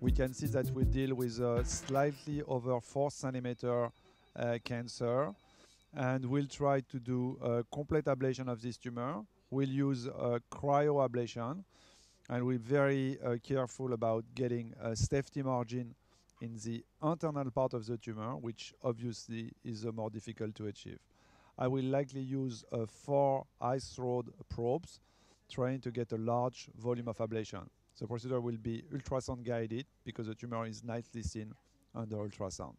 We can see that we deal with a slightly over 4 centimeter uh, cancer and we'll try to do a complete ablation of this tumor. We'll use a cryoablation and we're very uh, careful about getting a safety margin in the internal part of the tumor, which obviously is uh, more difficult to achieve. I will likely use uh, four ice rod probes, trying to get a large volume of ablation. The procedure will be ultrasound guided because the tumor is nicely seen under ultrasound.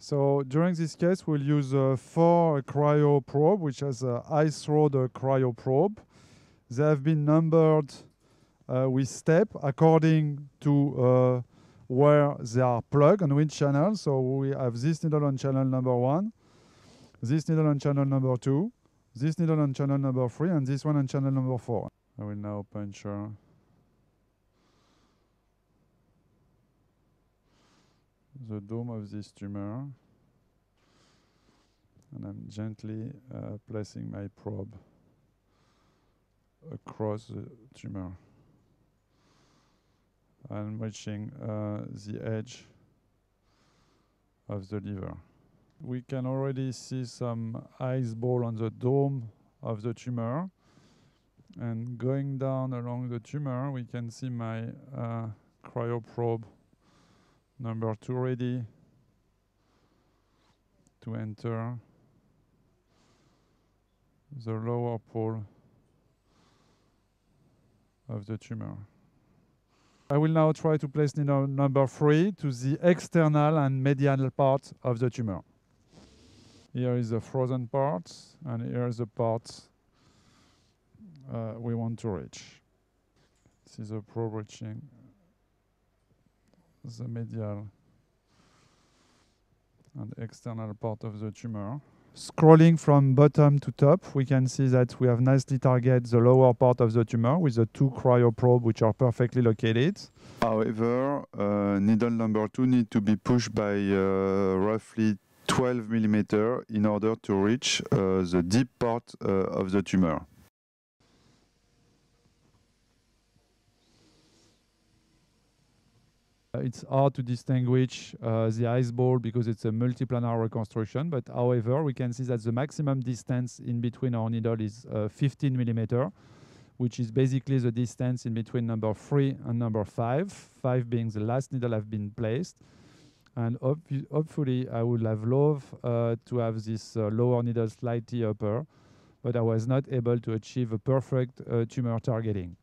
So during this case, we'll use a four cryo probe, which has a ice rod cryo probe. They have been numbered uh, with step according to uh, where they are plugged on which channel. So we have this needle on channel number one, this needle on channel number two, this needle on channel number three, and this one on channel number four. I will now puncture the dome of this tumor and I'm gently uh, placing my probe across the tumor and reaching uh, the edge of the liver. We can already see some ice ball on the dome of the tumor and going down along the tumor we can see my uh, cryoprobe number two ready to enter the lower pole of the tumor. I will now try to place needle number three to the external and medial part of the tumor. Here is the frozen part, and here is the part uh, we want to reach. This is a probe reaching the medial and external part of the tumor. Scrolling from bottom to top, we can see that we have nicely targeted the lower part of the tumor with the two cryoprobe which are perfectly located. However, uh, needle number two need to be pushed by uh, roughly 12 millimeter in order to reach uh, the deep part uh, of the tumor. Uh, it's hard to distinguish uh, the ice ball because it's a multiplanar reconstruction, but however, we can see that the maximum distance in between our needle is uh, 15 millimeter, which is basically the distance in between number three and number five, five being the last needle I've been placed. And hopefully, I would have loved uh, to have this uh, lower needle slightly upper, but I was not able to achieve a perfect uh, tumor targeting.